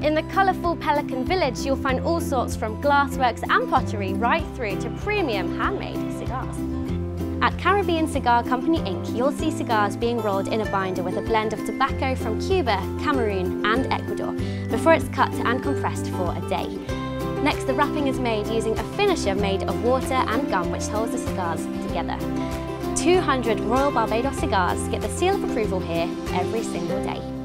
In the colourful Pelican Village, you'll find all sorts from glassworks and pottery right through to premium handmade cigars. At Caribbean Cigar Company Inc., you'll see cigars being rolled in a binder with a blend of tobacco from Cuba, Cameroon and Ecuador before it's cut and compressed for a day. Next, the wrapping is made using a finisher made of water and gum which holds the cigars together. 200 Royal Barbados cigars get the seal of approval here every single day.